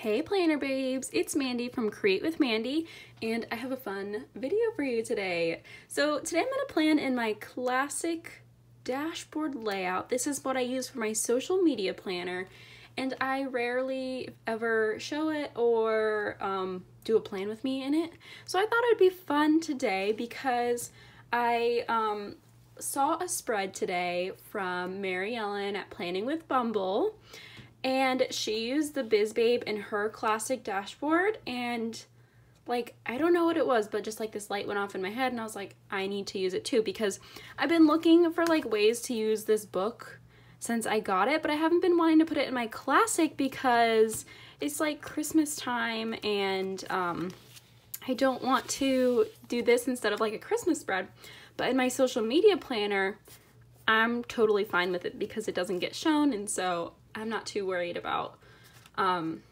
Hey planner babes, it's Mandy from Create with Mandy and I have a fun video for you today. So today I'm going to plan in my classic dashboard layout. This is what I use for my social media planner and I rarely ever show it or um, do a plan with me in it. So I thought it'd be fun today because I um, saw a spread today from Mary Ellen at Planning with Bumble and she used the Biz Babe in her classic dashboard and like I don't know what it was but just like this light went off in my head and I was like I need to use it too because I've been looking for like ways to use this book since I got it but I haven't been wanting to put it in my classic because it's like Christmas time and um, I don't want to do this instead of like a Christmas spread. But in my social media planner I'm totally fine with it because it doesn't get shown and so I'm not too worried about um,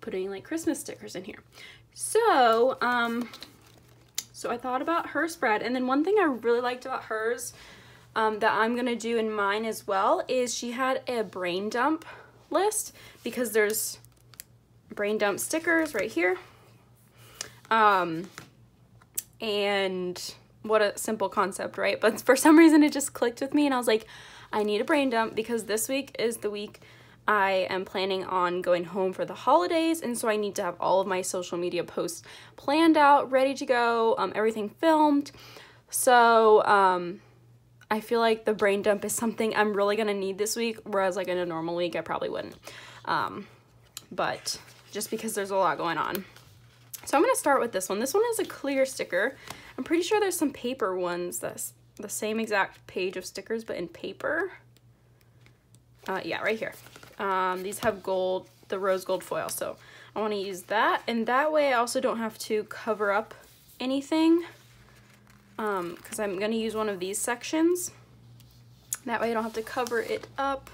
putting like Christmas stickers in here. So, um, so I thought about her spread and then one thing I really liked about hers um, that I'm gonna do in mine as well is she had a brain dump list because there's brain dump stickers right here. Um, and what a simple concept, right? But for some reason it just clicked with me and I was like, I need a brain dump because this week is the week I am planning on going home for the holidays and so I need to have all of my social media posts planned out, ready to go, um, everything filmed. So um, I feel like the brain dump is something I'm really gonna need this week, whereas like in a normal week I probably wouldn't. Um, but just because there's a lot going on. So I'm gonna start with this one. This one is a clear sticker. I'm pretty sure there's some paper ones that's the same exact page of stickers, but in paper. Uh, yeah, right here. Um, these have gold, the rose gold foil, so I want to use that. And that way I also don't have to cover up anything because um, I'm going to use one of these sections. That way I don't have to cover it up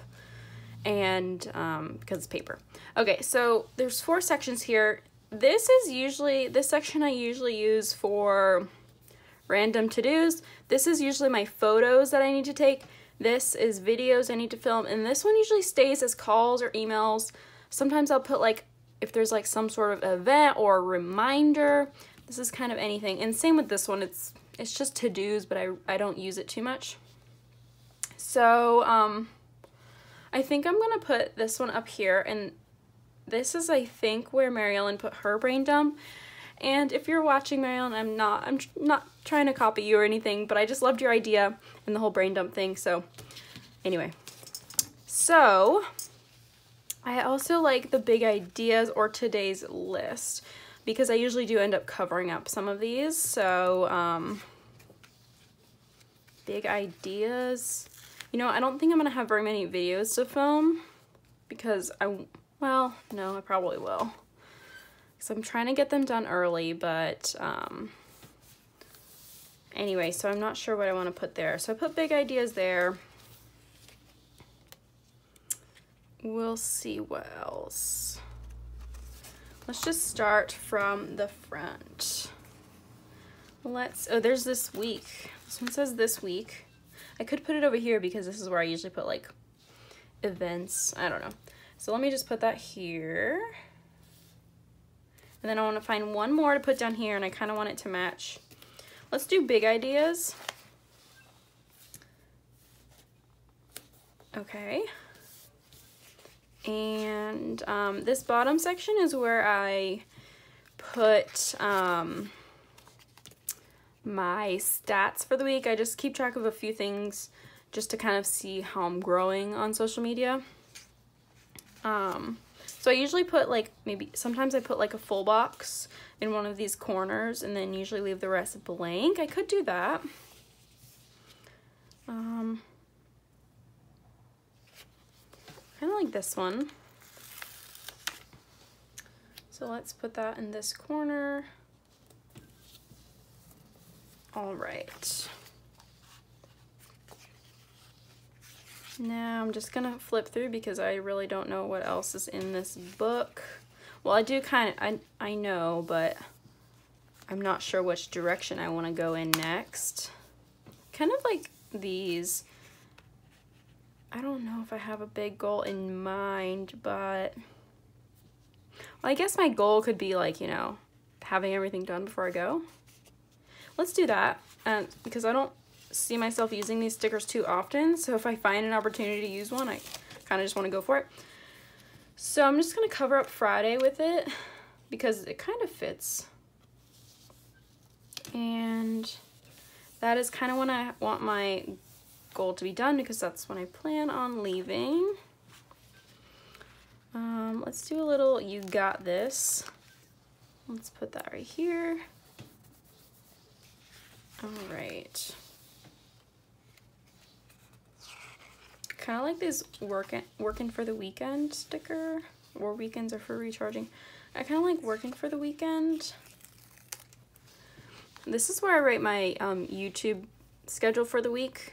and um, because it's paper. Okay, so there's four sections here. This is usually, this section I usually use for random to-dos. This is usually my photos that I need to take. This is videos I need to film. And this one usually stays as calls or emails. Sometimes I'll put like, if there's like some sort of event or reminder, this is kind of anything. And same with this one, it's it's just to-dos, but I, I don't use it too much. So, um, I think I'm gonna put this one up here and this is, I think, where Mary Ellen put her brain dump. And if you're watching, Mary Ellen, I'm not I'm not trying to copy you or anything, but I just loved your idea and the whole brain dump thing. So anyway, so I also like the big ideas or today's list because I usually do end up covering up some of these. So um, big ideas. You know, I don't think I'm gonna have very many videos to film because I, well, no, I probably will. So I'm trying to get them done early, but um, anyway, so I'm not sure what I want to put there. So I put big ideas there. We'll see what else. Let's just start from the front. Let's, oh, there's this week. This one says this week. I could put it over here because this is where I usually put like events. I don't know. So let me just put that here. And then I want to find one more to put down here and I kind of want it to match. Let's do big ideas. Okay. And um, this bottom section is where I put um, my stats for the week. I just keep track of a few things just to kind of see how I'm growing on social media. Um, so I usually put like maybe sometimes I put like a full box in one of these corners and then usually leave the rest blank. I could do that. Um, kind of like this one. So let's put that in this corner. All right. Now I'm just gonna flip through because I really don't know what else is in this book. Well, I do kind of, I, I know, but I'm not sure which direction I want to go in next. Kind of like these. I don't know if I have a big goal in mind, but Well, I guess my goal could be like, you know, having everything done before I go. Let's do that. And because I don't see myself using these stickers too often. So if I find an opportunity to use one, I kind of just want to go for it. So I'm just going to cover up Friday with it because it kind of fits. And that is kind of when I want my goal to be done because that's when I plan on leaving. Um, let's do a little you got this. Let's put that right here. All right. Kind of like this working working for the weekend sticker, or weekends are for recharging. I kind of like working for the weekend. This is where I write my um, YouTube schedule for the week.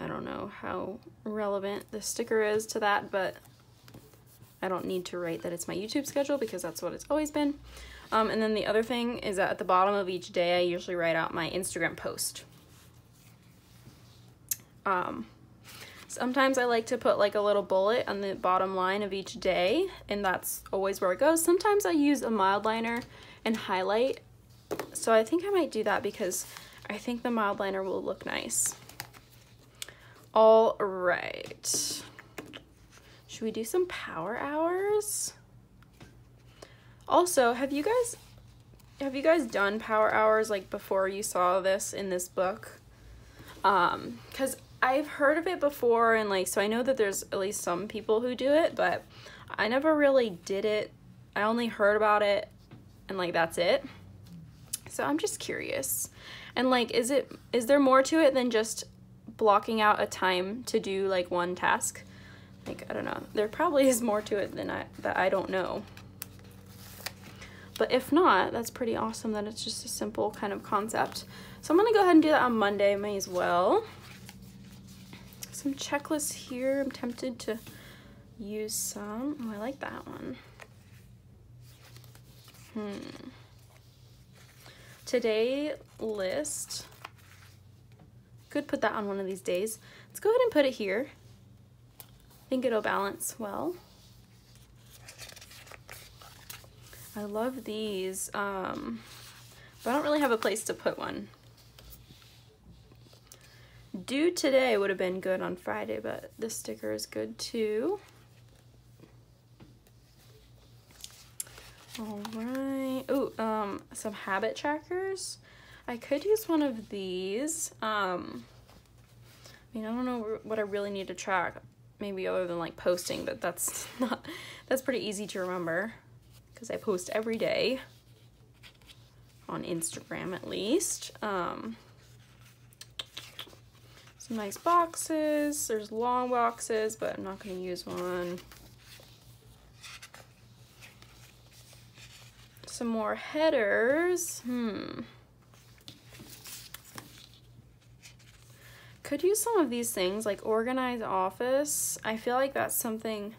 I don't know how relevant the sticker is to that, but I don't need to write that it's my YouTube schedule because that's what it's always been. Um, and then the other thing is that at the bottom of each day, I usually write out my Instagram post. Um, sometimes I like to put like a little bullet on the bottom line of each day, and that's always where it goes. Sometimes I use a mild liner and highlight, so I think I might do that because I think the mild liner will look nice. All right. Should we do some power hours? Also, have you guys have you guys done power hours like before you saw this in this book? Um, cuz I've heard of it before and like so I know that there's at least some people who do it, but I never really did it. I only heard about it and like that's it. So I'm just curious. And like is it is there more to it than just blocking out a time to do like one task? Like I don't know. There probably is more to it than I that I don't know. But if not, that's pretty awesome that it's just a simple kind of concept. So I'm gonna go ahead and do that on Monday, may as well. Some checklists here. I'm tempted to use some. Oh, I like that one. Hmm. Today list. Could put that on one of these days. Let's go ahead and put it here. I think it'll balance well. I love these, um, but I don't really have a place to put one. Due today would have been good on Friday, but this sticker is good too. All right. Oh, um, some habit trackers. I could use one of these. Um, I mean, I don't know what I really need to track, maybe other than like posting, but that's not, that's pretty easy to remember because I post every day on Instagram at least. Um, some nice boxes. There's long boxes, but I'm not going to use one. Some more headers. Hmm. Could use some of these things like organize office. I feel like that's something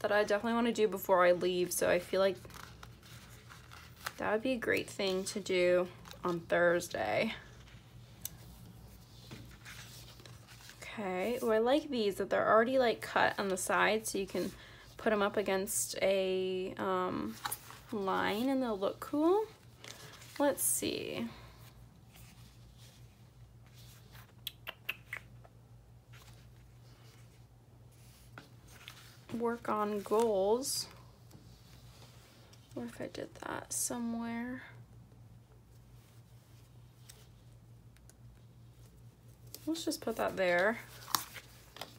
that I definitely want to do before I leave. So I feel like that would be a great thing to do on Thursday. Okay, oh, I like these that they're already like cut on the side so you can put them up against a um, line and they'll look cool. Let's see. work on goals. What if I did that somewhere? Let's just put that there.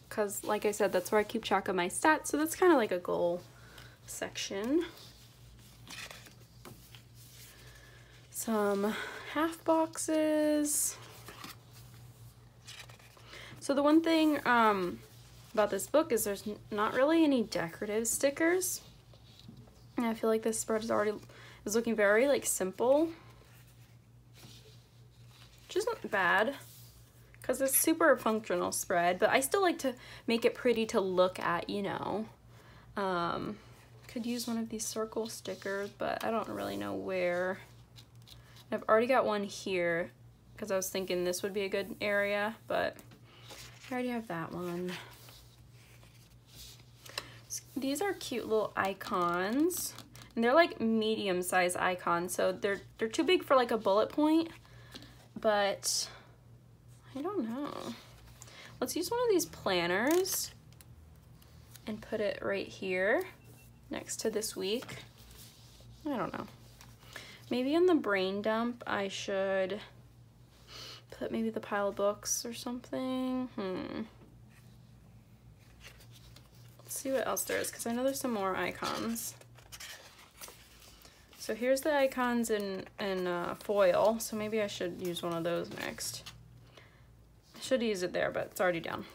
Because like I said, that's where I keep track of my stats. So that's kind of like a goal section. Some half boxes. So the one thing um, about this book is there's not really any decorative stickers. And I feel like this spread is already is looking very like simple. Which isn't bad because it's super functional spread, but I still like to make it pretty to look at, you know. Um, could use one of these circle stickers, but I don't really know where. I've already got one here because I was thinking this would be a good area, but I already have that one these are cute little icons. And they're like medium size icons, so they're they're too big for like a bullet point, but I don't know. Let's use one of these planners and put it right here next to this week. I don't know. Maybe in the brain dump I should put maybe the pile of books or something. Hmm. Let's see what else there is because I know there's some more icons. So here's the icons in, in uh, foil, so maybe I should use one of those next. Should use it there, but it's already down.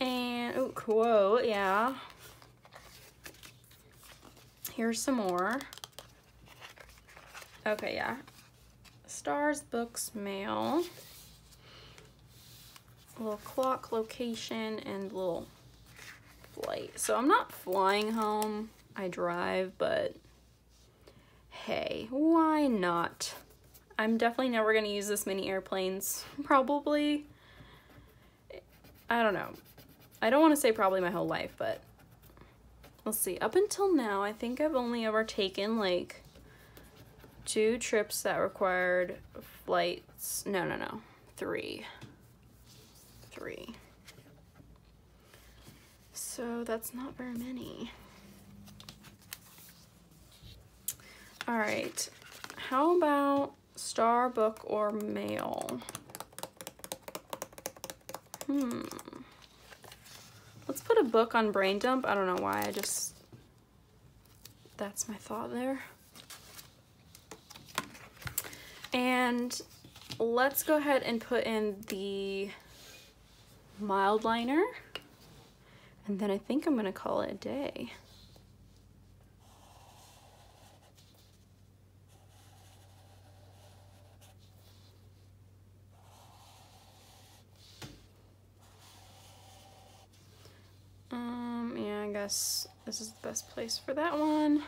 And, oh, quote, yeah. Here's some more. Okay, yeah. Stars, books, mail. Little clock location and little flight. So I'm not flying home. I drive, but hey, why not? I'm definitely never going to use this many airplanes, probably. I don't know. I don't want to say probably my whole life, but let's see. Up until now, I think I've only ever taken like two trips that required flights. No, no, no. Three. Three. So that's not very many. All right, how about star, book, or mail? Hmm. Let's put a book on brain dump. I don't know why, I just, that's my thought there. And let's go ahead and put in the mild liner. And then I think I'm gonna call it a day. Guess this is the best place for that one.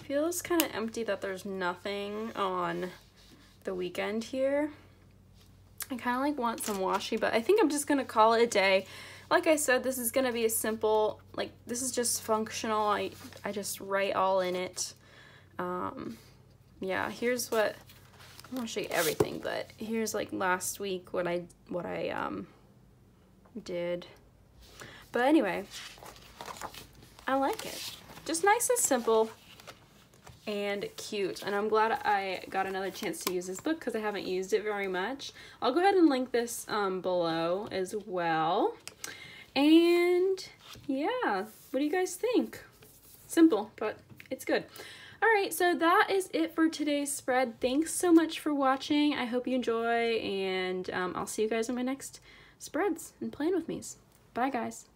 Feels kind of empty that there's nothing on the weekend here. I kind of like want some washi, but I think I'm just going to call it a day. Like I said, this is going to be a simple, like this is just functional. I, I just write all in it. Um, yeah, here's what, I want to show you everything, but here's like last week what I, what I, um, did. But anyway, I like it. Just nice and simple and cute. And I'm glad I got another chance to use this book because I haven't used it very much. I'll go ahead and link this um, below as well. And yeah, what do you guys think? Simple, but it's good. All right, so that is it for today's spread. Thanks so much for watching. I hope you enjoy, and um, I'll see you guys in my next spreads and playing with me's. Bye, guys.